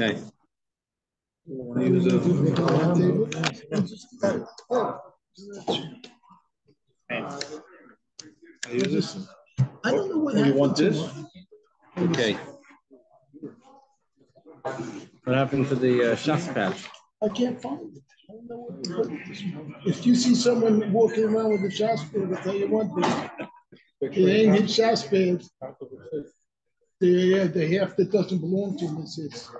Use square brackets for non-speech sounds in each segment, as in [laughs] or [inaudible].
Okay. I don't know what You want this? Okay. What happened to the uh, patch? I can't find it. I don't know where to put it. If you see someone walking around with a shas band, I'll tell you one thing. It ain't his shas band. The, yeah, the half that doesn't belong to him is his.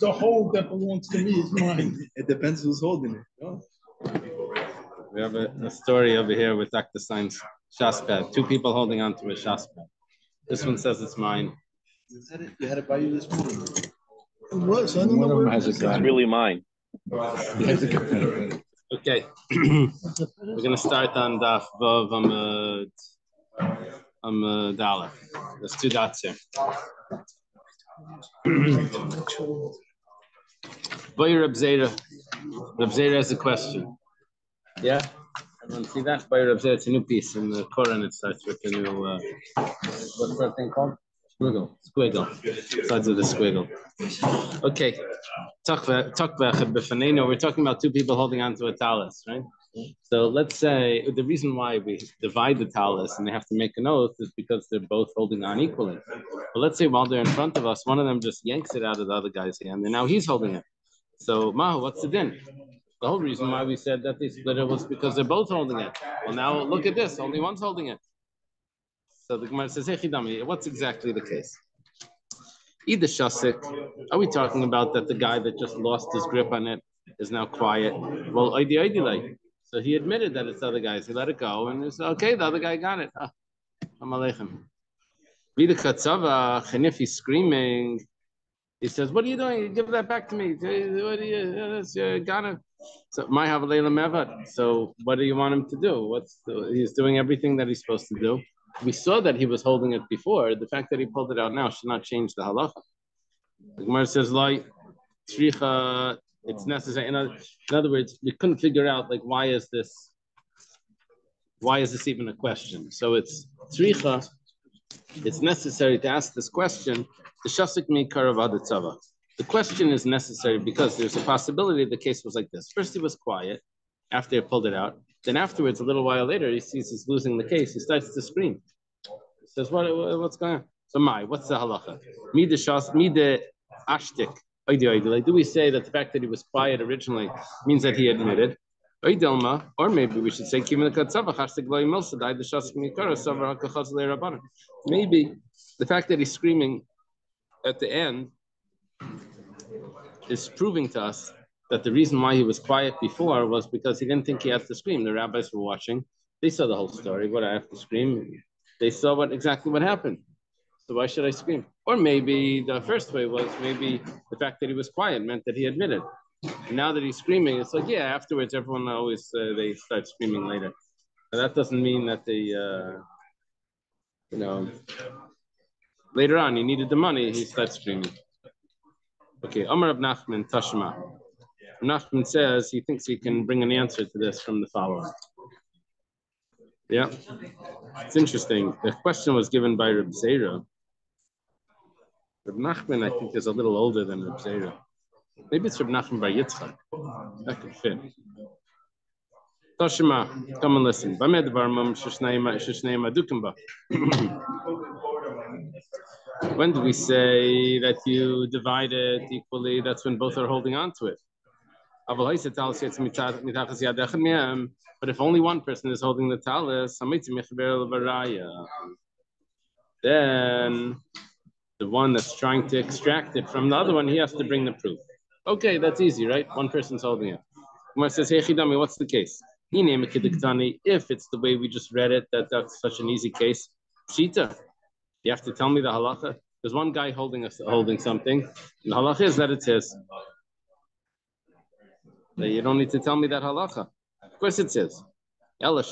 The whole that belongs to me is mine. It depends who's holding it. no? We have a, a story over here with Dr. Stein's Shas pad. Two people holding on to a Shas pad. This one says it's mine. Is that it? You had it by you this morning. It was, I don't know One of them where. has a it is. gun. It's really mine. He has a gun. Okay. [clears throat] We're gonna start on Daf Vav Amud Amud Aleph. There's two dots here. Boy Reb Zera. Has a question. Yeah? Everyone see that? Boy Reb Zera, it's a new piece in the Quran. It starts with a new, uh, what's that thing called? Squiggle. Squiggle. Sides of the squiggle. Okay. We're talking about two people holding onto a talis, right? So let's say the reason why we divide the talis and they have to make an oath is because they're both holding on equally. But let's say while they're in front of us, one of them just yanks it out of the other guy's hand, and now he's holding it. So Mahu, what's the din? The whole reason why we said that they split it was because they're both holding it. Well, now look at this, only one's holding it. So the Gemara says, "Hey, what's exactly the case?" Either shasik, are we talking about that the guy that just lost his grip on it is now quiet? Well, oidi oidi like. So he admitted that it's the other guys. He let it go, and he said, "Okay, the other guy got it." Ah, if he's screaming, he says, "What are you doing? Give that back to me! What are you? Got it." So my havalela mevad. So what do you want him to do? What's the, he's doing everything that he's supposed to do. We saw that he was holding it before. The fact that he pulled it out now should not change the halacha. The Gemara says, "Like shricha, it's oh. necessary." In other, in other words, we couldn't figure out like why is this, why is this even a question? So it's shricha. It's necessary to ask this question. The shasik of adatzava. The question is necessary because there's a possibility the case was like this. First, he was quiet after he pulled it out. Then afterwards, a little while later, he sees he's losing the case. He starts to scream. He says, "What? What's going on?" So, my, what's the halacha? Me the shas, me the ashtik. Do we say that the fact that he was quiet originally means that he admitted? Or maybe we should say, maybe the fact that he's screaming at the end is proving to us that the reason why he was quiet before was because he didn't think he had to scream. The rabbis were watching; they saw the whole story. What I have to scream? They saw what exactly what happened. So why should I scream? Or maybe the first way was maybe the fact that he was quiet meant that he admitted. And now that he's screaming, it's like yeah. Afterwards, everyone always uh, they start screaming later. And that doesn't mean that they, uh, you know, later on he needed the money. He starts screaming. Okay, Omar of Nachman Tashma. Nachman says he thinks he can bring an answer to this from the following. Yeah, it's interesting. The question was given by Reb Zera. Reb Nachman, I think, is a little older than Reb Zera. Maybe it's Reb Nachman by Yitzchak. That could fit. Toshima, come and listen. When do we say that you divide it equally? That's when both are holding on to it. But if only one person is holding the talis, then the one that's trying to extract it from the other one, he has to bring the proof. Okay, that's easy, right? One person's holding it. Says, "Hey, Chidami, what's the case? If it's the way we just read it, that that's such an easy case, Shita, you have to tell me the halacha. There's one guy holding us holding something. And the halacha is that it's his. You don't need to tell me that halacha. Of course it says. Rather,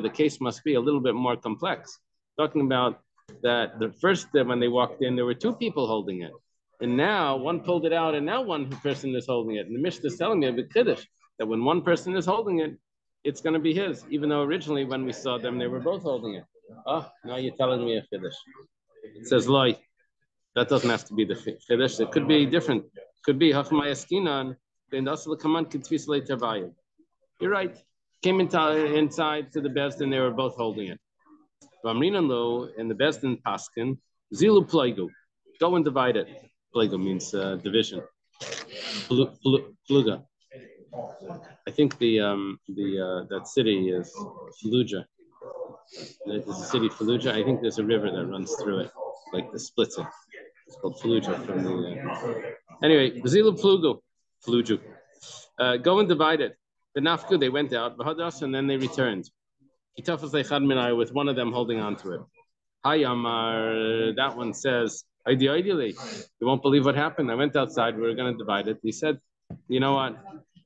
the case must be a little bit more complex. Talking about that the first when they walked in, there were two people holding it. And now one pulled it out, and now one person is holding it. And the Mishnah is telling me a bit chiddush that when one person is holding it, it's going to be his, even though originally when we saw them, they were both holding it. Oh, now you're telling me a chiddush. It says, Loi. That doesn't have to be the chiddush. It could be different. Could be hachmayaskinan you're right. Came into, inside to the best and they were both holding it. Vamrinan lo in the best in Paskin, Zilu Plego. Go and divide it. Plego means uh, division. Fluga. I think the um the uh, that city is Fallujah. There's a city Fallujah. I think there's a river that runs through it, like the splits it. It's called Fallujah from the. Uh... Anyway, Zilu Plugu, Fallujah. Uh, go and divide it. The nafku, they went out, and then they returned. With one of them holding on to it. Hi, Amar. That one says, ideally, you won't believe what happened. I went outside. We were going to divide it. He said, you know what?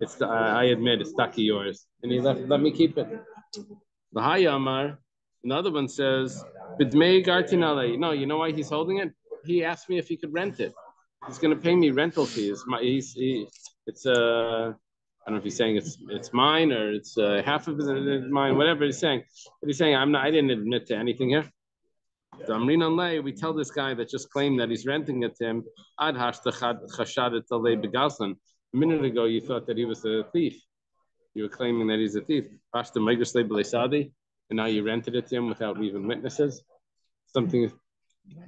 It's uh, I admit it's stuck yours, and he left. Let me keep it. Hi Amar. Another one says, "Bidmei gartinale." No, you know why he's holding it? He asked me if he could rent it. He's going to pay me rental fees. My, he's, he, it's. Uh, I don't know if he's saying it's it's mine or it's uh, half of it mine, whatever he's saying. But he's saying I'm not. I didn't admit to anything here. So Amrin we tell this guy that just claimed that he's renting it to him. Ad A minute ago, you thought that he was a thief. You were claiming that he's a thief. And now you rented it to him without even witnesses. Something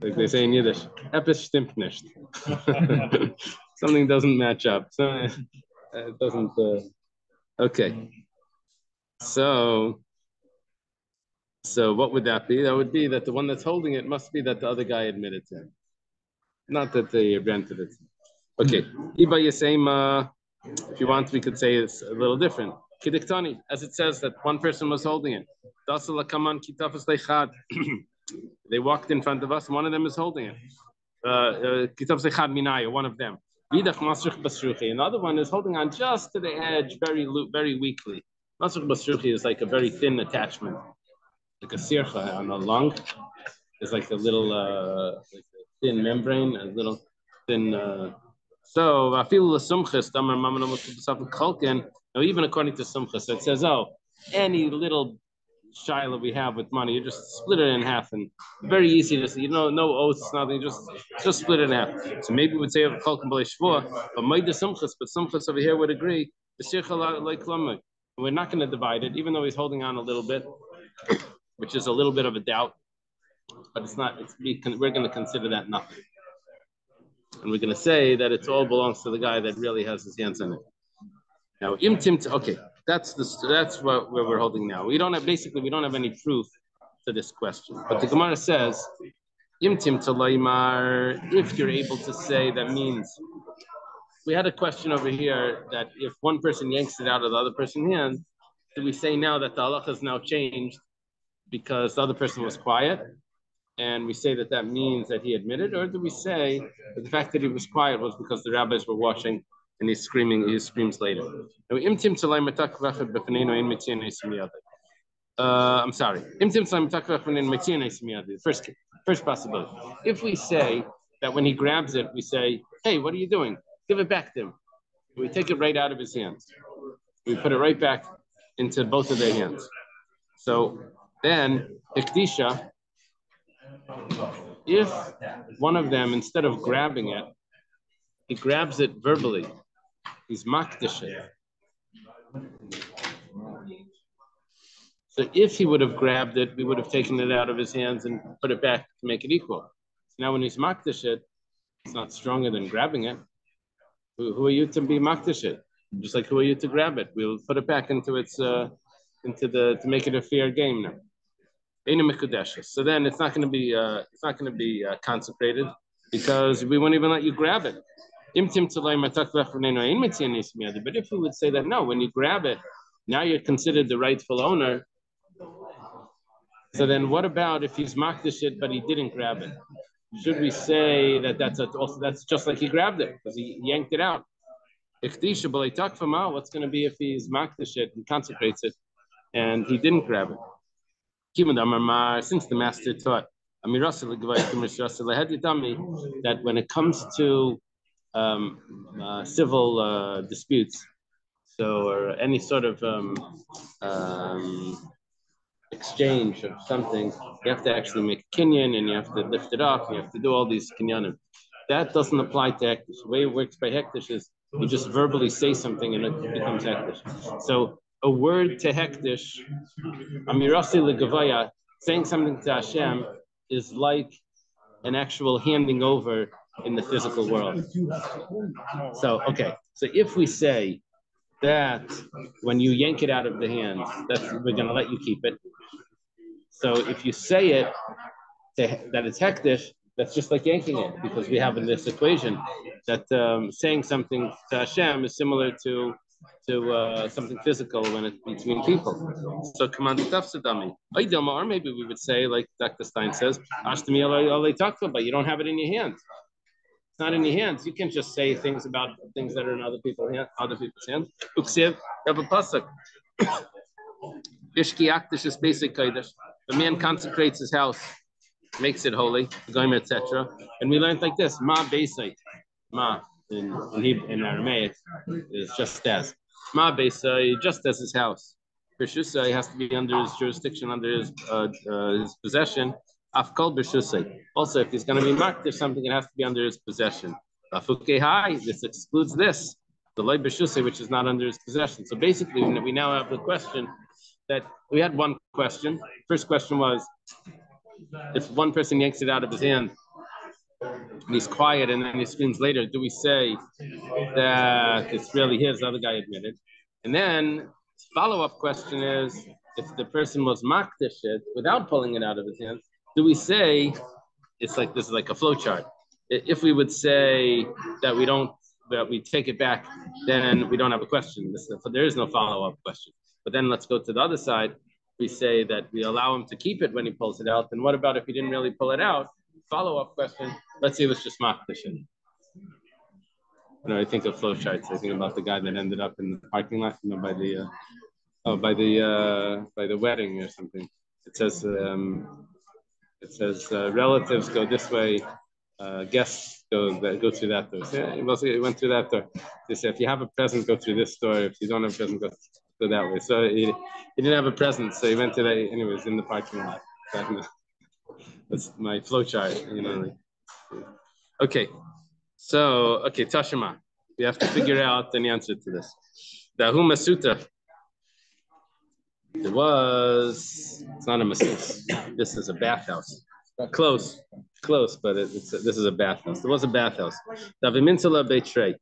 like they say in Yiddish, "Episch stimmt nicht." [laughs] Something doesn't match up. So, it doesn't. Uh, okay. So, so what would that be? That would be that the one that's holding it must be that the other guy admitted to him, not that they rented it. Okay. Iba if you want, we could say it's a little different. Kidiktani, as it says that one person was holding it. [clears throat] They walked in front of us. One of them is holding it. Kitab uh, uh, one of them. Another one is holding on just to the edge, very very weakly. Masrich basruchi is like a very thin attachment, like a sircha on the lung. It's like a little uh, like a thin membrane, a little thin. Uh, so. Now even according to sumchis, it says, oh, any little shiloh we have with money, you just split it in half and very easy to see. You know, no oaths, nothing, just just split it in half. So maybe we would say a Chalkan Shvua, but Maida Sumchas, but Sumchas over here would agree. We're not going to divide it, even though he's holding on a little bit, [coughs] which is a little bit of a doubt. But it's not, it's, we're going to consider that nothing. And we're going to say that it all belongs to the guy that really has his hands on it. Now, imtim, okay, that's the that's what where we're holding now. We don't have basically we don't have any proof to this question. But the Gemara says, Imtim Talaymar, if you're able to say that means we had a question over here that if one person yanks it out of the other person's hand, do we say now that the halacha has now changed because the other person was quiet? And we say that that means that he admitted, or do we say that the fact that he was quiet was because the rabbis were watching and he's screaming, he screams later. Uh, I'm sorry. First, first possibility. If we say that when he grabs it, we say, hey, what are you doing? Give it back to him. We take it right out of his hands. We put it right back into both of their hands. So then, Ikdisha, if one of them, instead of grabbing it, he grabs it verbally He's makdish So if he would have grabbed it, we would have taken it out of his hands and put it back to make it equal. So now when he's makdish it's not stronger than grabbing it. Who, who, are you to be makdish Just like who are you to grab it? We'll put it back into its uh, into the to make it a fair game now. So then it's not going to be uh, it's not going to be uh, consecrated because we won't even let you grab it. But if we would say that no, when you grab it, now you're considered the rightful owner. So then, what about if he's makdish it but he didn't grab it? Should we say that that's a, also that's just like he grabbed it because he yanked it out? What's going to be if he's makdish it and consecrates it and he didn't grab it? Since the master taught, that when it comes to um, uh, civil uh, disputes. So, or any sort of um, um, exchange of something, you have to actually make a kinyan and you have to lift it up. You have to do all these kinyanim. That doesn't apply to hektish. The way it works by hektish is you just verbally say something and it becomes hektish. So a word to hektish, amirasi legavaya, saying something to Hashem is like an actual handing over in the physical world. So okay, so if we say that when you yank it out of the hand, that's we're gonna let you keep it. So if you say it to, that it's hektish, that's just like yanking it because we have in this equation that um, saying something to Hashem is similar to to uh, something physical when it's between people. So command tafsadami. Or maybe we would say, like Dr. Stein says, Ashtami Allah talked about, but you don't have it in your hands. It's not in your hands. You can just say things about things that are in other people's hands, other people's hands. Uksiv, have a pasuk. Ishki aktish is basic kaidish. The man consecrates his house, makes it holy, etc. And we learned like this: Ma basic, ma in in, in Aramaic is just as ma basic, just as his house. Rishusai has to be under his jurisdiction, under his uh, uh, his possession. B'shusay. Also, if he's going to be marked or something, it has to be under his possession. Afukehai, this excludes this. The loy b'shusay, which is not under his possession. So basically, we now have the question that we had one question. First question was, if one person yanks it out of his hand and he's quiet and then he screams later, do we say that it's really his? The other guy admitted. And then follow-up question is, if the person was makdish it without pulling it out of his hand, do we say it's like this is like a flow chart? If we would say that we don't that we take it back, then we don't have a question. So there is no follow-up question. But then let's go to the other side. We say that we allow him to keep it when he pulls it out. And what about if he didn't really pull it out? Follow-up question. Let's see was just makdishin. You know, I think of flow charts. I think about the guy that ended up in the parking lot, you know, by the uh, oh, by the uh, by the wedding or something. It says um, it says uh, relatives go this way, uh, guests go go through that door. So, yeah, he went through that door. They said, if you have a present, go through this door. If you don't have a present, go, go that way. So he, he didn't have a present, so he went to that. Anyways, in the parking lot. That's my flow chart. You know. Okay, so okay, Tashima. We have to figure out an answer to this. The Huma Sutta. It was, it's not a masseuse. This is a bathhouse. Close, close, but it, it's a, this is a bathhouse. There was a bathhouse. Daviminsula Beitrei.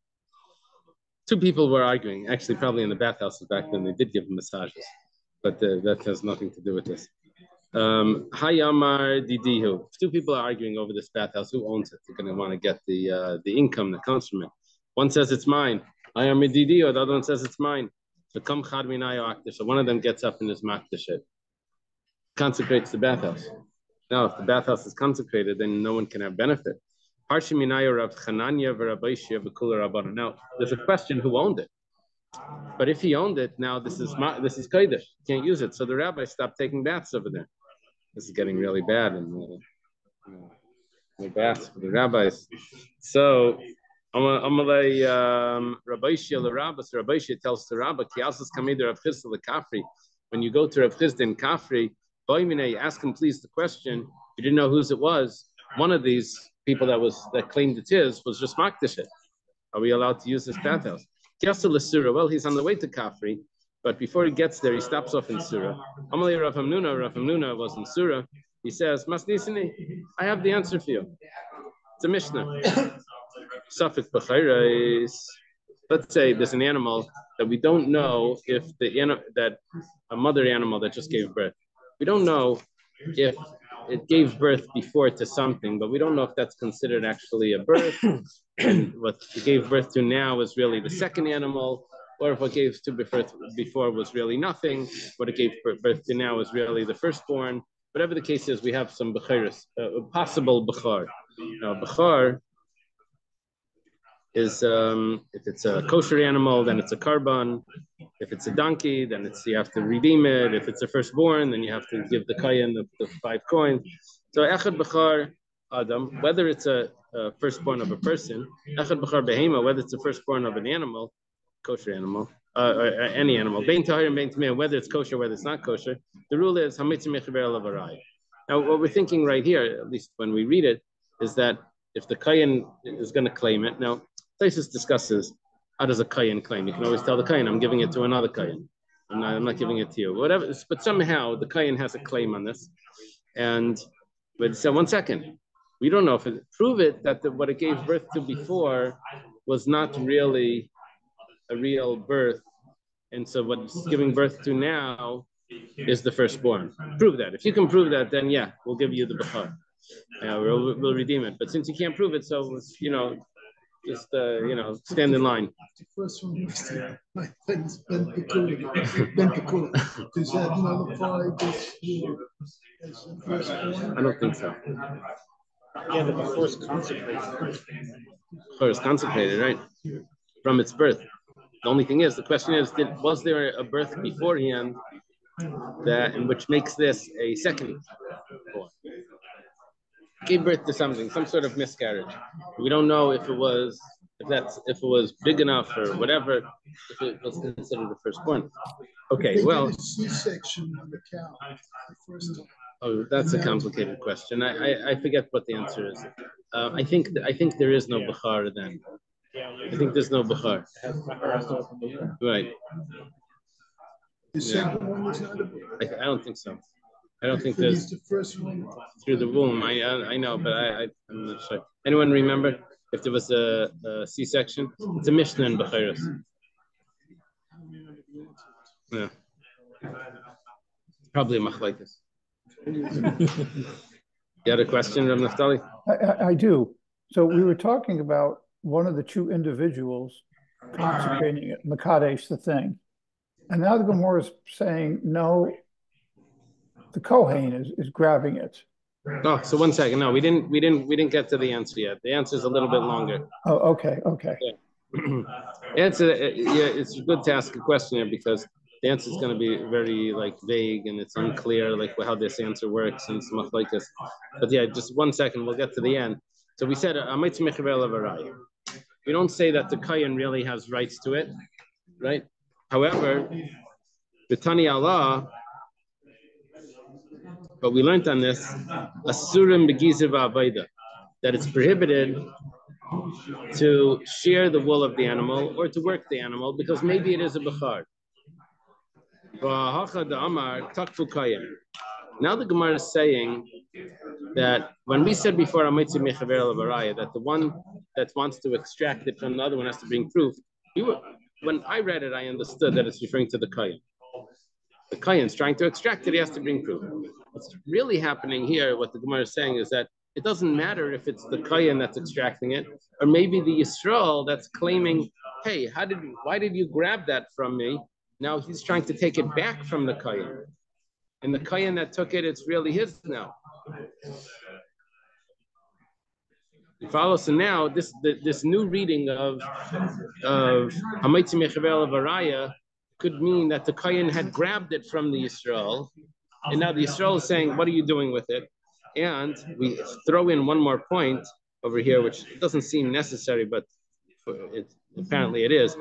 Two people were arguing, actually, probably in the bathhouses back then. They did give massages, but uh, that has nothing to do with this. Um, Hayamar Didihu. Two people are arguing over this bathhouse. Who owns it? They're going to want to get the uh, the income that comes from it. One says it's mine. Hayamar Didihu. The other one says it's mine. So come So one of them gets up in his makdashit, consecrates the bathhouse. Now, if the bathhouse is consecrated, then no one can have benefit. Now, there's a question who owned it. But if he owned it, now this is this is kodesh. Can't use it. So the rabbi stopped taking baths over there. This is getting really bad in uh, the, the baths for the rabbis. So Um, Rabbi Shia Rabba, so Rabbi Shia tells the Rabba, Kiasas Kamider Rav Chisda Kafri. When you go to Rav Chisda in Kafri, Boimine, ask him please the question. You didn't know whose it was. One of these people that was that claimed it is was just Makdish Are we allowed to use this bathhouse? Kiasa Surah. Well, he's on the way to Kafri, but before he gets there, he stops off in Surah. Amalei Rav Hamnuna, Rav Hamnuna was in Surah. He says, Masnisini, I have the answer for you. It's a Mishnah. Suffolk is, let's say there's an animal that we don't know if the that a mother animal that just gave birth, we don't know if it gave birth before to something, but we don't know if that's considered actually a birth. [clears throat] and what it gave birth to now is really the second animal, or if what gave to birth before was really nothing, what it gave birth to now is really the firstborn. Whatever the case is, we have some b'chiris, uh, possible b'char. Now, is um, if it's a kosher animal, then it's a korban. If it's a donkey, then it's you have to redeem it. If it's a firstborn, then you have to give the kayan the, the five coins. So echad b'char adam, whether it's a, a, firstborn of a person, echad b'char behema, whether it's a firstborn of an animal, kosher animal, uh, or, or any animal, bein tahir and bein tamei, whether it's kosher, whether it's not kosher, the rule is hamitzim mechaber lavarai. Now, what we're thinking right here, at least when we read it, is that if the kayan is going to claim it, now, Taisus discusses how does a kayan claim? You can always tell the kayan, I'm giving it to another kayan. I'm not, I'm not giving it to you. Whatever, but somehow the kayan has a claim on this. And but so one second, we don't know if it prove it that the, what it gave birth to before was not really a real birth, and so what it's giving birth to now is the firstborn. Prove that. If you can prove that, then yeah, we'll give you the bachar. Yeah, we'll, we'll redeem it. But since you can't prove it, so you know, just uh, you know, stand in line. First one was the, my friend's Ben Pekula. Ben Pekula. Does that nullify this year as the first one? I don't think so. Yeah, but the first consecrated. First consecrated, right? From its birth. The only thing is, the question is, did, was there a birth beforehand that, and which makes this a second born? Gave birth to something, some sort of miscarriage. We don't know if it was, if that's, if it was big enough or whatever, if it was considered the firstborn. Okay, well, C-section on the cow the first oh, that's a complicated question. I, I, I forget what the answer is. Uh, I think, I think there is no Bukhar then. I think there's no Bukhar. Right. The second one was not a. I, I don't think so. I don't think there's the first one. through the womb. I I, know, but I, I I'm not sure. Anyone remember if there was a, a C-section? It's a Mishnah in Bechiris. Yeah. Probably a machlaitis. you had a question, Rav Naftali? I, I, I do. So we were talking about one of the two individuals consecrating it, Makadesh, the thing. And now the Gemara is saying, no, the Kohen is, is grabbing it. Oh, so one second. No, we didn't. We didn't. We didn't get to the answer yet. The answer is a little bit longer. Oh, okay, okay. [clears throat] answer. uh, Yeah, it's good to ask a question here because the answer is going to be very like vague and it's unclear like how this answer works and stuff like this. But yeah, just one second. We'll get to the end. So we said uh, "Amitz mechavel avarai." We don't say that the kayan really has rights to it, right? However, the Tani Allah, but we learned on this, asurim begiziv avaida, that it's prohibited to shear the wool of the animal or to work the animal because maybe it is a bachar. Now the Gemara is saying that when we said before that the one that wants to extract it from the other one has to bring proof, we were, when I read it, I understood that it's referring to the Kayan. The Kayan's trying to extract it, he has to bring proof. What's really happening here, what the Gemara is saying is that it doesn't matter if it's the Kayan that's extracting it, or maybe the Yisrael that's claiming, hey, how did why did you grab that from me? Now he's trying to take it back from the Kayan. And the Kayan that took it, it's really his now. You follow? So now this the, this new reading of of Hamaitzi Mechavel of Araya could mean that the Kayan had grabbed it from the Yisrael, and now the Yisrael is saying, "What are you doing with it?" And we throw in one more point over here, which doesn't seem necessary, but it, apparently it is.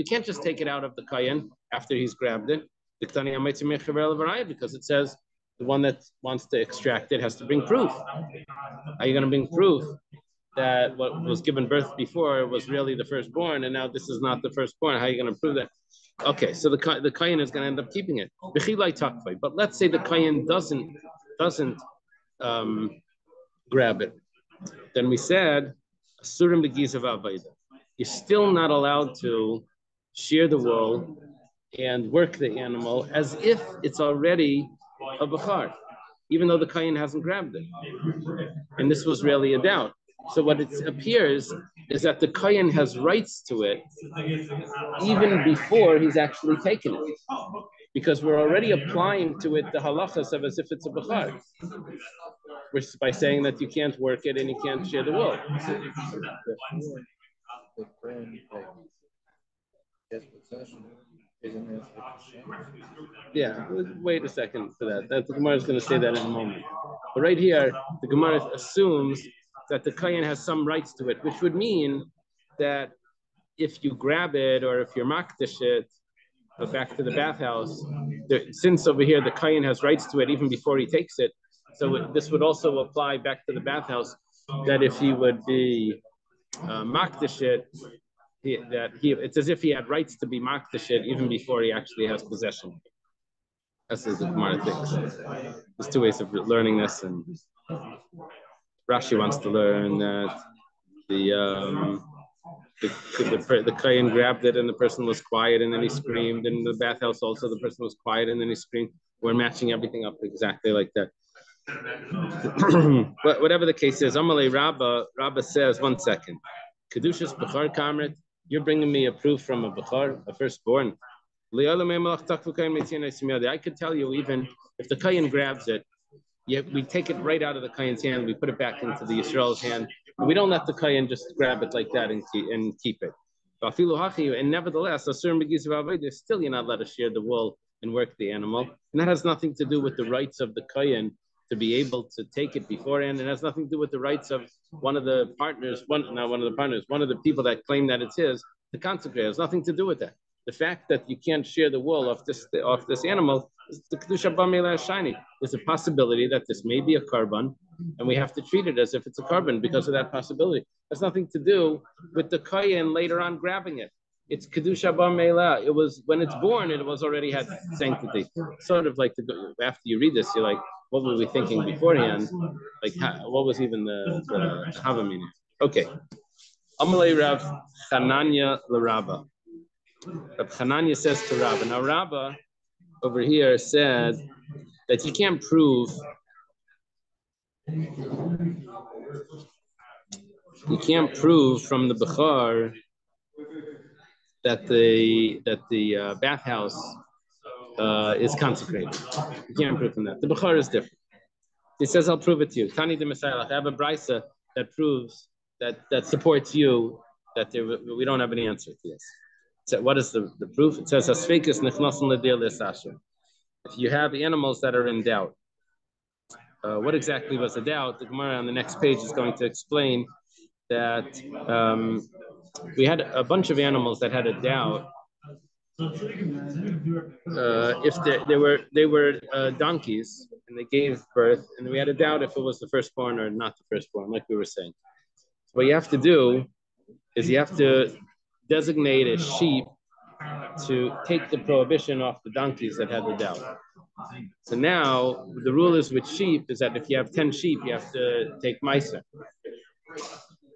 You can't just take it out of the Kayan after he's grabbed it. Because it says the one that wants to extract it has to bring proof. Are you going to bring proof that what was given birth before was really the firstborn, and now this is not the firstborn? How are you going to prove that? Okay, so the the kayan is going to end up keeping it. But let's say the kayan doesn't doesn't um, grab it. Then we said surim You're still not allowed to shear the wool and work the animal as if it's already a bachar, even though the kayan hasn't grabbed it. And this was really a doubt. So what it appears is that the kayan has rights to it even before he's actually taken it, because we're already applying to it the halachas of as if it's a bachar, which is by saying that you can't work it and you can't share the it? Yeah, wait a second for that. That the Gemara is going to say that in a moment. But right here, the Gemara assumes that the Kayan has some rights to it, which would mean that if you grab it or if you're makdish it, back to the bathhouse, there, since over here the kayan has rights to it even before he takes it, so it, this would also apply back to the bathhouse that if he would be uh, makdish it, he, that he it's as if he had rights to be makdish it even before he actually has possession. That's the Gemara thinks. There's two ways of learning this, and Rashi wants to learn that the um, the the, the Kayan grabbed it and the person was quiet and then he screamed. And the bathhouse also, the person was quiet and then he screamed. We're matching everything up exactly like that. [clears throat] but whatever the case is, Amalei Rabba, Rabba says, one second. Kedushas Bechar Kamret, you're bringing me a proof from a Bechar, a firstborn. I could tell you even if the Kayan grabs it, yeah, we take it right out of the Kayan's hand, we put it back into the Yisrael's hand, we don't let the Kayan just grab it like that and keep, and keep it. And nevertheless, still you're not allowed to share the wool and work the animal. And that has nothing to do with the rights of the Kayan to be able to take it beforehand. It has nothing to do with the rights of one of the partners, one not one of the partners, one of the people that claim that it's his to consecrate. It has nothing to do with that. The fact that you can't share the wool of this of this animal is the kedusha b'meila shiny. There's a possibility that this may be a korban, and we have to treat it as if it's a korban because of that possibility. It has nothing to do with the kayan later on grabbing it. It's kedusha b'meila. It was when it's born, it was already had sanctity. Sort of like the, after you read this, you're like, what were we thinking beforehand? Like, how, what was even the, the meaning? Okay. Amalei Rav Chananya Laraba. Rav Chananya says to Rabba. Now, Rabba over here said that you can't prove you can't prove from the Bukhar that the that the uh, bathhouse uh, is consecrated. You can't prove from that. The Bukhar is different. He says, "I'll prove it to you." Tani de. I have a brisa that proves that that supports you that there, we don't have any answer to this. So what is the, the proof? It says, If you have animals that are in doubt, uh, what exactly was the doubt? The Gemara on the next page is going to explain that um, we had a bunch of animals that had a doubt uh, if they, they, were they were uh, donkeys and they gave birth, and we had a doubt if it was the firstborn or not the firstborn, like we were saying. So what you have to do is you have to designate a sheep to take the prohibition off the donkeys that had the doubt. So now the rule is with sheep is that if you have 10 sheep, you have to take Meiser.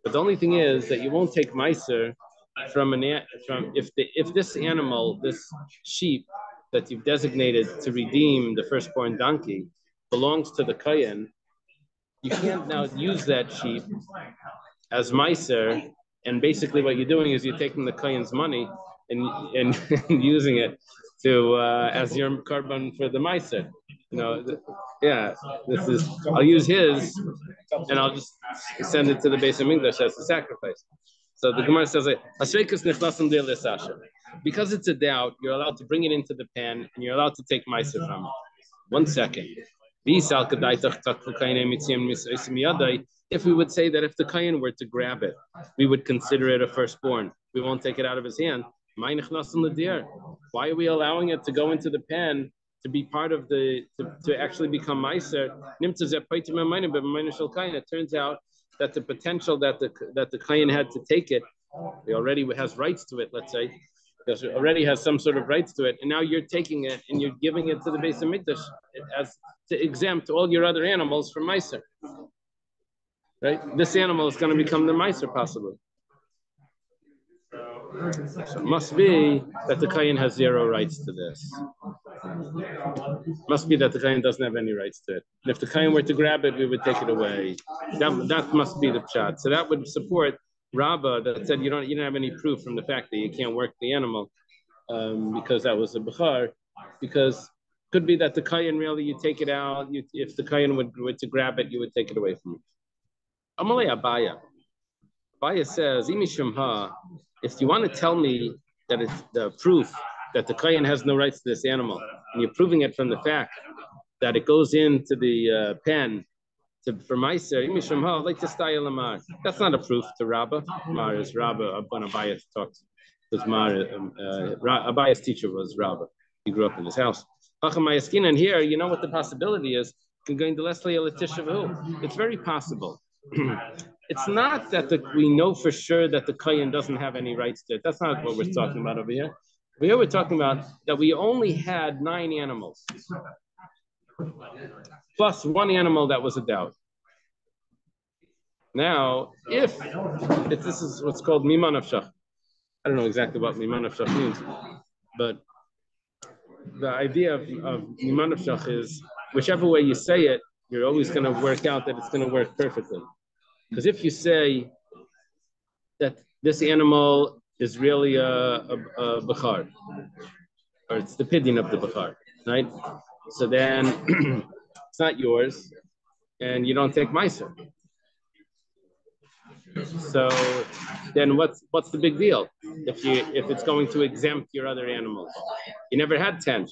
But the only thing is that you won't take Meiser from an from if the if this animal, this sheep that you've designated to redeem the firstborn donkey belongs to the kayan, you can't now use that sheep as miser and basically what you're doing is you're taking the Kayan's money and, [laughs] and, using it to uh, as your korban for the Meiser. You know, th- yeah, this is, I'll use his and I'll just send it to the base of English as a sacrifice. So the Gemara says, because it's a doubt, you're allowed to bring it into the pan and you're allowed to take Meiser from it. One second. If we would say that if the Kayan were to grab it, we would consider it a firstborn. We won't take it out of his hand. Why are we allowing it to go into the pen to be part of the to, to actually become Meiser? It turns out that the potential that the that the Kayan had to take it, he already has rights to it, let's say, it already has some sort of rights to it, and now you're taking it and you're giving it to the base of Mikdash as to exempt all your other animals from Meiser right? This animal is going to become the Meiser possibly. So it must be that the Kayan has zero rights to this. Must be that the Kayan doesn't have any rights to it. And if the Kayan were to grab it, we would take it away. That, that must be the shot. So that would support Rabbah that said you don't you don't have any proof from the fact that you can't work the animal um, because that was a Bukhar. Because could be that the Kayan really you take it out. You, if the Kayan would, would to grab it, you would take it away from you. Amalei Abaya. Abaya says, if you want to tell me that it's the proof that the Kayan has no rights to this animal, and you're proving it from the fact that it goes into the uh, pen to for Meiser, Mishram Ha, like to style Lamar. That's not a proof to Rabbah. Mar is Rabbah, Abban Abayas talks. Because Mar, um, uh, Abayas teacher was Rabbah. He grew up in his house. And here, you know what the possibility is? Going to Leslie It's very possible. [clears throat] it's not that the, we know for sure that the Kayan doesn't have any rights to it. That's not what we're talking about over here. Here, we're talking about that we only had nine animals, plus one animal that was a doubt. Now, if, if this is what's called Miman of Shach, I don't know exactly what Miman of Shach means, but the idea of, of Miman of Shach is whichever way you say it, you're always going to work out that it's going to work perfectly. Because if you say that this animal is really a, a, a or it's the pidyon of the Bukhar, right? So then [clears throat] it's not yours, and you don't take Meiser. So then what's what's the big deal if you if it's going to exempt your other animals? You never had 10.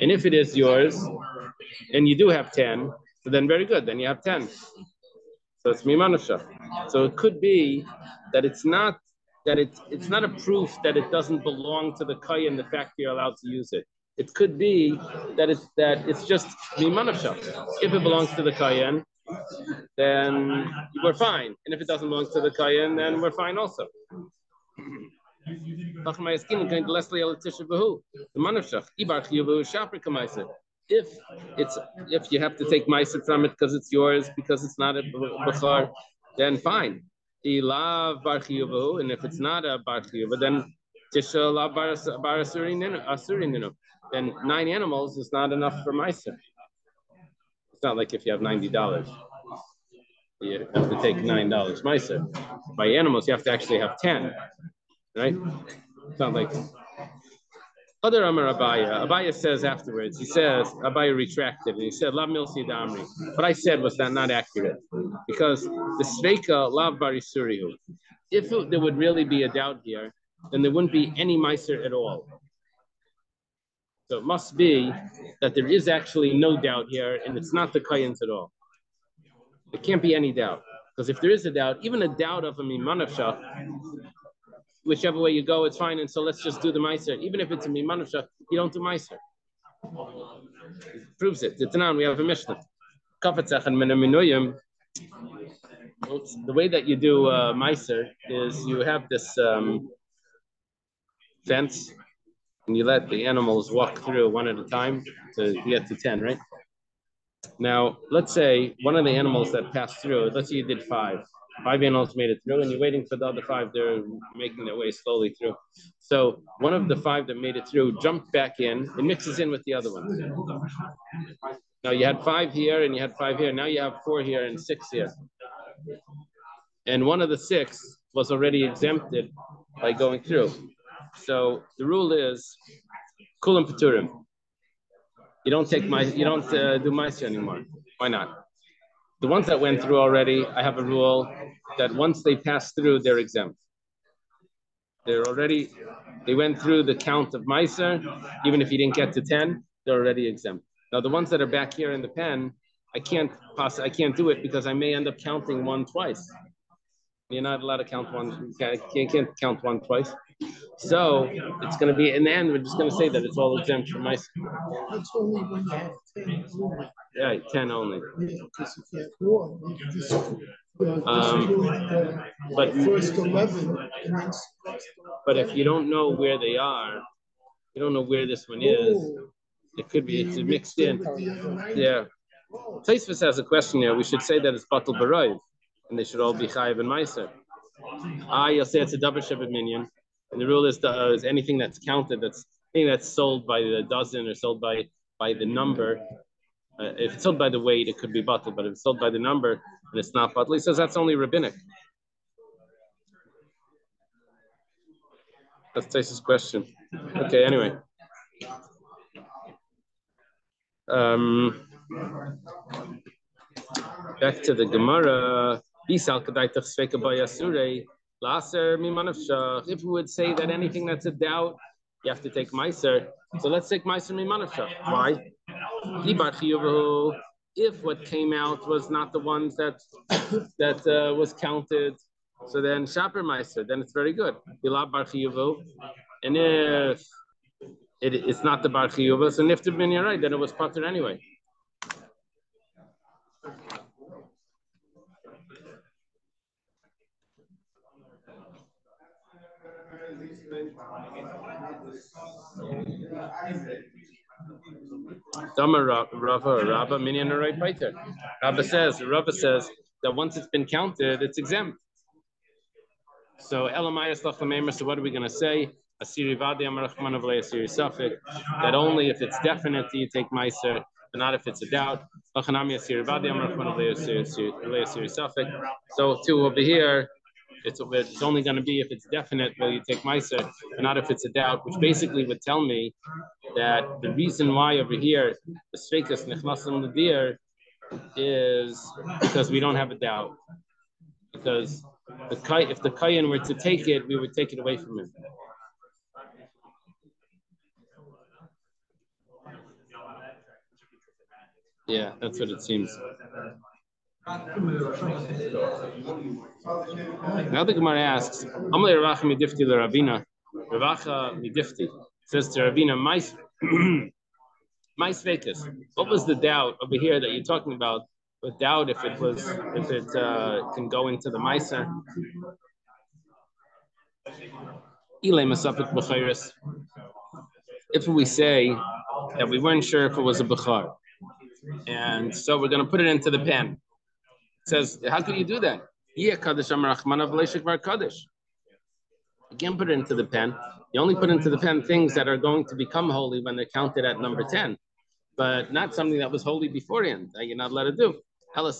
And if it is yours, and you do have 10, so then very good, then you have 10. So it's mimanusha. So it could be that it's not that it's it's not a proof that it doesn't belong to the kayan, the fact you're allowed to use it. It could be that it's that it's just mimanusha. If it belongs to the kayan, then we're fine. And if it doesn't belong to the kayan, then we're fine also. If it's if you have to take meiser from it because it's yours because it's not a bachar, then fine. And if it's not a bar then then nine animals is not enough for meiser. It's not like if you have ninety dollars, you have to take nine dollars meiser. By animals, you have to actually have ten, right? It's not like other Amar Abaya, Abaya says afterwards, he says, Abaya retracted, and he said, Lav Milsi Damri. What I said was that not accurate, because the Sveika Lav Barisurihu. If it, there would really be a doubt here, then there wouldn't be any Meiser at all. So it must be that there is actually no doubt here, and it's not the Kayans at all. There can't be any doubt. Because if there is a doubt, even a doubt of a Mimanavshah, whichever way you go, it's fine. And so let's just do the Meiser. Even if it's a Mimanusha, you don't do Meiser. Proves it. It's now we have a Mishnah. The way that you do uh, Meiser is you have this um, fence and you let the animals walk through one at a time to get to 10, right? Now, let's say one of the animals that passed through, let's say you did five five animals made it through, and you're waiting for the other five. They're making their way slowly through. So one of the five that made it through jumped back in and mixes in with the other ones. Now you had five here and you had five here. Now you have four here and six here. And one of the six was already exempted by going through. So the rule is kulam paturim. You don't take my, you don't uh, do mice anymore. Why not? The ones that went through already, I have a rule that once they pass through, they're exempt. They're already, they went through the count of Meiser, even if you didn't get to 10, they're already exempt. Now the ones that are back here in the pen, I can't pass, I can't do it because I may end up counting one twice. You're not allowed to count one, you can't count one twice. So it's going to be in the end. We're just going to say that it's all exempt from my. That's only when you have ten. Only. Yeah, ten only. because you can't go on. Just, uh, um, but first eleven. But if you don't know where they are, you don't know where this one is. Oh. It could be it's mixed in. Yeah. Taisvis has a question here. We should say that it's batal barayv, and they should all be chayiv and meiser. Ah, you'll say it's a double shabbat minion. And the rule is, uh, is anything that's counted, that's anything that's sold by the dozen or sold by by the number. Uh, if it's sold by the weight, it could be bottled, but if it's sold by the number and it's not bottled, he says that's only rabbinic. That's Taisa's question. Okay, anyway. Um, back to the Gemara. If we would say that anything that's a doubt, you have to take Meiser. So let's take Meiser Mimanavsha. Why? if what came out was not the ones that that uh, was counted, so then Shaper Meiser, then it's very good. Bilab Bar Chiyuvu. And if it, it's not the Bar so Nifter Ben right, then it was Pater anyway. Dama Rava, Rava, Minyan Paiter. Rava says, Rava says that once it's been counted, it's exempt. So Elamayas Lachlamemer, so what are we going to say? Asiri Vadi Amarachman of Asiri Suffolk, that only if it's definite do you take Meiser, but not if it's a doubt. So two over here, it's, it's only going to be if it's definite, will you take Meiser, but not if it's a doubt, which basically would tell me that the reason why over here the Sveikas Nechnasim Nadir is because we don't have a doubt. Because the if the Kayan were to take it, we would take it away from him. Yeah, that's what it seems. Now the Gemara asks, Amalei Ravacha midifti Ravina. Ravacha midifti says to Ravina, my svekas. [clears throat] What was the doubt over here that you're talking about? But doubt if it was if it uh, can go into the Maisa. If we say that we weren't sure if it was a Bukhar, and so we're going to put it into the pen says, how can you do that? You can't put it into the pen. You only put into the pen things that are going to become holy when they're counted at number 10, but not something that was holy beforehand that you're not allowed to do. Rather,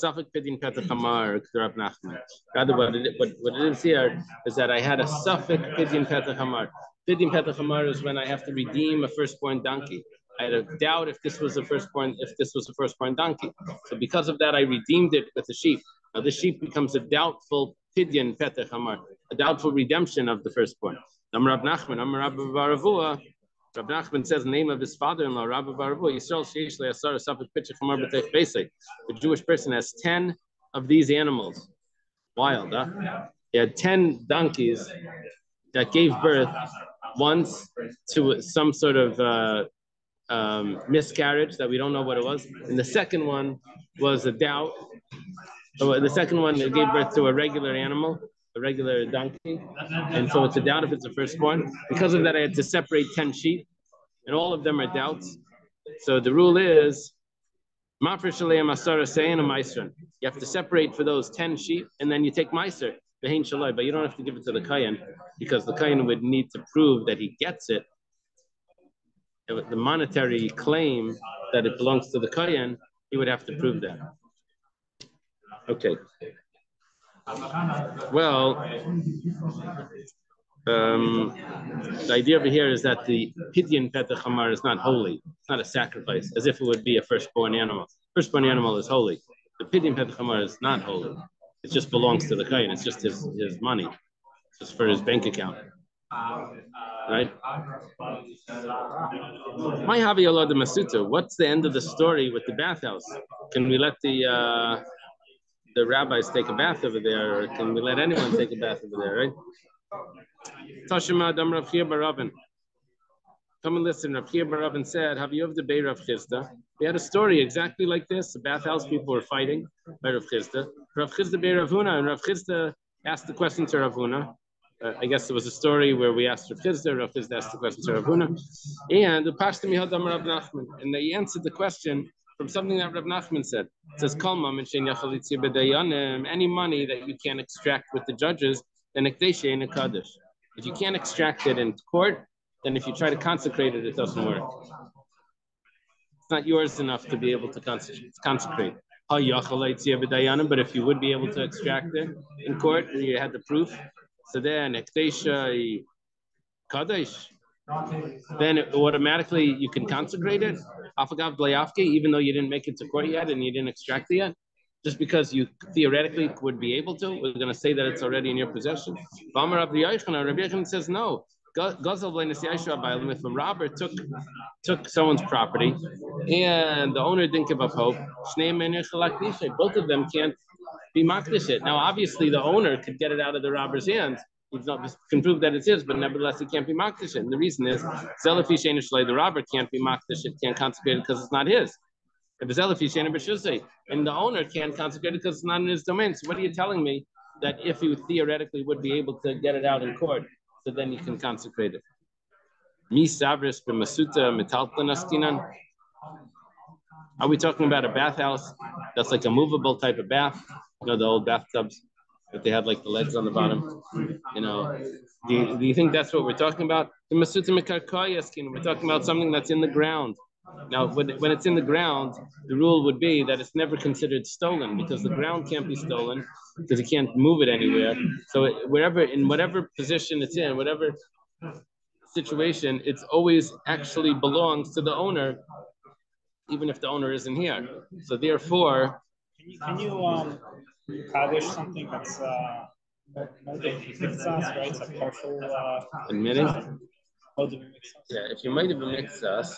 what it, what, what it is here is that I had a suffix pidyon petach hamar. Pidyon petach hamar is when I have to redeem a firstborn donkey. I had a doubt if this was the firstborn, if this was the firstborn donkey. So because of that, I redeemed it with the sheep. Now the sheep becomes a doubtful pidyon petach hamar, a doubtful redemption of the firstborn. Am Rab Nachman, Am Rab Baravua. Rab Nachman says the name of his father-in-law, Rabbi Baravua. Yisrael Sheish Le'asar Sapik Pitchach Hamar B'Tech Beisei. The Jewish person has ten of these animals. Wild, huh? He had ten donkeys that gave birth once to some sort of uh, um, miscarriage that we don't know what it was. And the second one was a doubt. The second one gave birth to a regular animal, a regular donkey. And so it's a doubt if it's a firstborn. Because of that, I had to separate 10 sheep, and all of them are doubts. So the rule is you have to separate for those 10 sheep, and then you take Meiser, but you don't have to give it to the Kayan because the Kayan would need to prove that he gets it the monetary claim that it belongs to the Kayan, he would have to prove that. Okay. Well, um, the idea over here is that the Pidyon Petach is not holy. It's not a sacrifice, as if it would be a firstborn animal. Firstborn animal is holy. The Pidyon Petach is not holy. It just belongs to the Kayan. It's just his, his money. It's just for his bank account right? My Havi the Masuta. What's the end of the story with the bathhouse? Can we let the uh, the rabbis take a bath over there, or can we let anyone take a bath over there, right? Tashima Dam Rav Baravin. Come and listen. Rav Baravin said, "Have you of the Rav Chisda?" We had a story exactly like this. The bathhouse people were fighting by Rav Chisda. Rav Chisda Bay Rav Huna, and Rav Chisda asked the question to Rav Huna uh, I guess there was a story where we asked Rav Chisda, Rav asked the question to Rav Huna, and the Pashta Mihadam Rav Nachman, and they answered the question from something that Rav Nachman said. It says, any money that you can't extract with the judges, then in a kaddish. If you can't extract it in court, then if you try to consecrate it, it doesn't work. It's not yours enough to be able to consecrate. But if you would be able to extract it in court, and you had the proof, so then Ekdesha Kadesh, then automatically you can consecrate it. Afagav Blayafke, even though you didn't make it to court yet and you didn't extract it yet, just because you theoretically would be able to, we're going to say that it's already in your possession. Rabbi Yochanan says no. A robber took took someone's property and the owner didn't give up hope, both of them can't be it. Now, obviously, the owner could get it out of the robber's hands. He's not can prove that it's his, but nevertheless, he can't be makdish. And the reason is, the robber can't be makdish can't consecrate it because it's not his. And the owner can't consecrate it because it's not in his domain. So, what are you telling me that if you theoretically would be able to get it out in court, so then you can consecrate it? Are we talking about a bathhouse that's like a movable type of bath? You know, the old bathtubs that they have like the legs on the bottom. You know, do you, do you think that's what we're talking about? The We're talking about something that's in the ground. Now, when, when it's in the ground, the rule would be that it's never considered stolen because the ground can't be stolen because you can't move it anywhere. So it, wherever, in whatever position it's in, whatever situation, it's always actually belongs to the owner, even if the owner isn't here. So therefore, can you, can you um, publish something that's uh, right? It's a partial uh, admitting. Yeah, if you might have miktzas,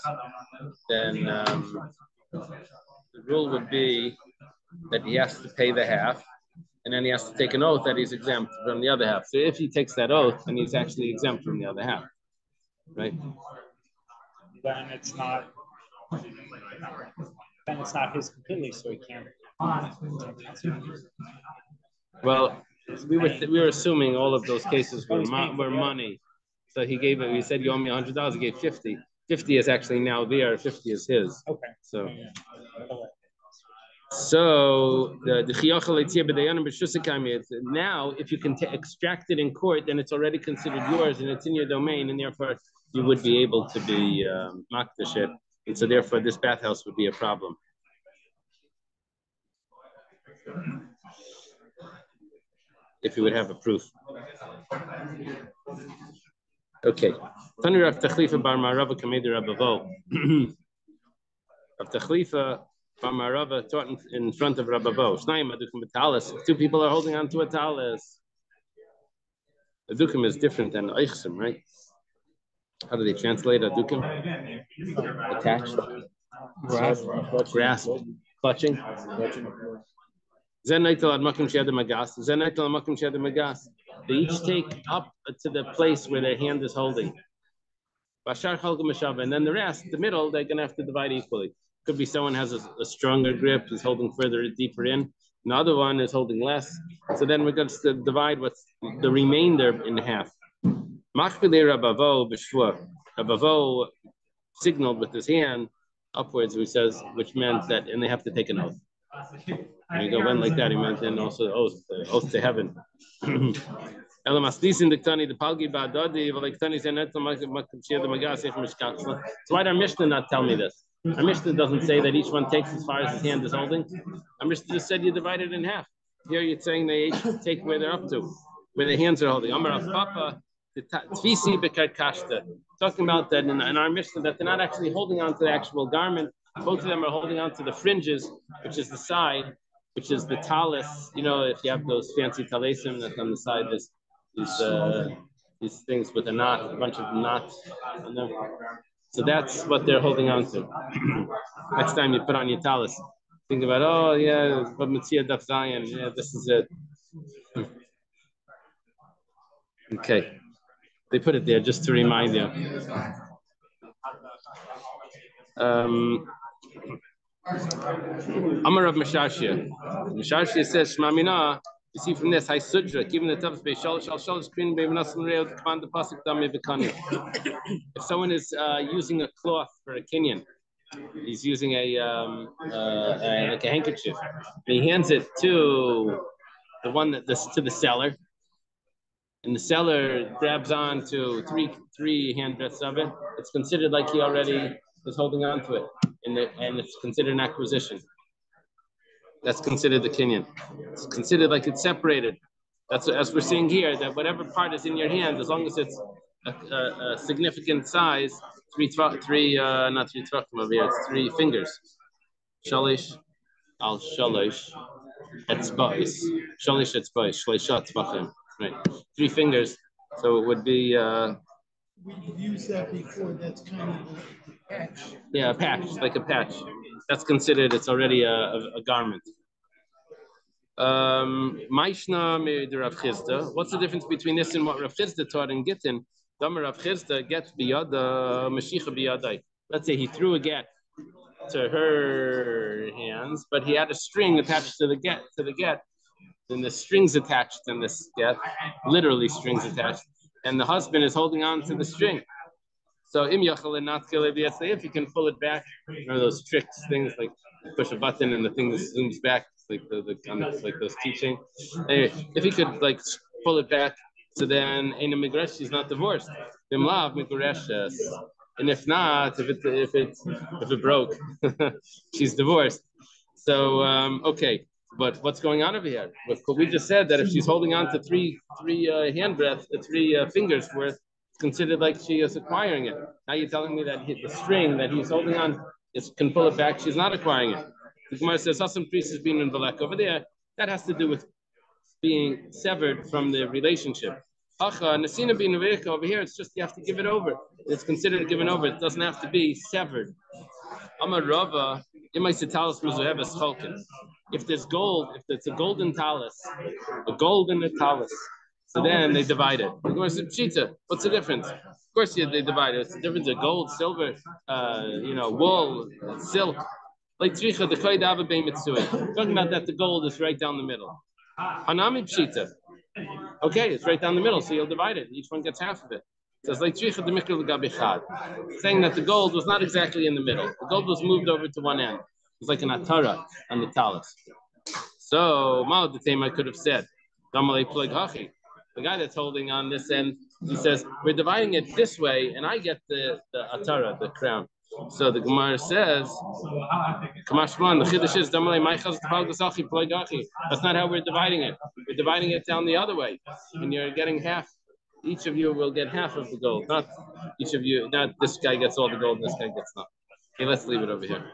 then um, the rule would be that he has to pay the half, and then he has to take an oath that he's exempt from the other half. So if he takes that oath, then he's actually exempt from the other half, right? Then it's not. Then it's not his completely, so he can't. Well, we were we were assuming all of those cases were mo- were money. So he gave it. He said, "You owe me a hundred dollars." He gave fifty. Fifty is actually now there. Fifty is his. Okay. So. So the the now, if you can t- extract it in court, then it's already considered yours and it's in your domain, and therefore you would be able to be um, makdash and so therefore this bathhouse would be a problem. If you would have a proof. Okay. Tani Rav Tachlifa Bar Marava Kamedi Rabavo. Rav Tachlifa Bar Marava taught in, front of Rabavo. Shnayim Adukim Batalis. Two people are holding on to a talis. Adukim is different than Eichsim, right? How do they translate Adukim? Attached. Grasp. Grasp. Clutching. They each take up to the place where their hand is holding. And then the rest, the middle, they're going to have to divide equally. Could be someone has a, a stronger grip, is holding further deeper in. Another one is holding less. So then we're going to divide what's the remainder in half. Rabavo signaled with his hand upwards, which says, which meant that, and they have to take an oath. And you go, like that, he meant then also oath, the oath to heaven. [clears throat] Elamaslisin diktani the palgi ba'adadi v'leiktani zenet l'makashia the magas yech mishkat. So why did our Mishnah not tell me this? Our Mishnah doesn't say that each one takes as far as his hand is holding. Our Mishnah just said you divide it in half. Here you're saying they each take where they're up to, where their hands are holding. Amar Papa, Tvisi kashta. Talking about that in, in our Mishnah, that they're not actually holding on to the actual garment. Both of them are holding on to the fringes, which is the side, which is the talis. You know, if you have those fancy talisim that's on the side, there's these uh, these things with a knot, a bunch of knots on them. So that's what they're holding on to. Next time you put on your talis, think about, oh yeah, but Metzia Daf Zayin, yeah, this is it. Okay. They put it there just to remind you. Um, Amar of Mesharshiya. Mesharshiya says, Shmamina, you see from this, I sudra, given the tavs be shal shal screen be v'nasan real command the pasuk dami v'kani. If someone is uh, using a cloth for a kinyan, he's using a um, uh, like a handkerchief, and he hands it to the one that this to the seller, and the seller grabs on to three three handbreadths of it. It's considered like he already is holding on to it, and, and it's considered an acquisition. That's considered the kinyan. It's considered like it's separated. That's as we're seeing here, that whatever part is in your hand, as long as it's a, a, a significant size, three, three, uh, not three tefachim over here, it's three fingers. Shalish, al shalish, etzbais, shalish etzbais, shleishat tefachim. Right, three fingers. So it would be uh, we've used that before, that's kind of. Yeah, a patch, like a patch. That's considered, it's already a, a, a garment. Um. What's the difference between this and what Rav Chisda taught in Gittin? Dama Rav Chisda gets biyada, Mashicha biyadai. Let's say he threw a get to her hands, but he had a string attached to the get, to the get. Then the strings attached in this get, literally strings attached, and the husband is holding on to the string. So im if you can pull it back, know those tricks, things like push a button and the thing zooms back, like the, the comments, like those teaching. Anyway, if you could like pull it back, so then Aina Migresh, she's not divorced. Bimlav Migreshes. And if not, if it if it if it broke, [laughs] she's divorced. So um, okay, but what's going on over here? We just said that if she's holding on to three three uh, hand breaths, the three uh, fingers worth, considered like she is acquiring it. Now you're telling me that he, the string that he's holding on is can pull it back. She's not acquiring it. The Gemara says some priest is being in Balek over there. That has to do with being severed from the relationship. Acha, Nasina being over here, it's just you have to give it over. It's considered given over. It doesn't have to be severed. Amar Rava, if there's gold, if it's a golden talis, a golden talis, so then they divide it. Gemara said, Pshita, what's the difference? Of course, yeah, they divide it. It's the difference of gold, silver, uh, you know, wool, silk. Like Tricha, the Mitzui. Talking about that the gold is right down the middle. Hanami Pshita. Okay, it's right down the middle, so you'll divide it. Each one gets half of it. So it's like Tricha the Mikra Gabichad, saying that the gold was not exactly in the middle. The gold was moved over to one end. It was like an atara on the talis. So Mao the I could have said, the guy that's holding on this end, he says, We're dividing it this way, and I get the, the atara, the crown. So the Gemara says, Kamashman, the Chiddush is That's not how we're dividing it. We're dividing it down the other way. And you're getting half. Each of you will get half of the gold. Not each of you, not this guy gets all the gold, this guy gets nothing. Okay, let's leave it over here.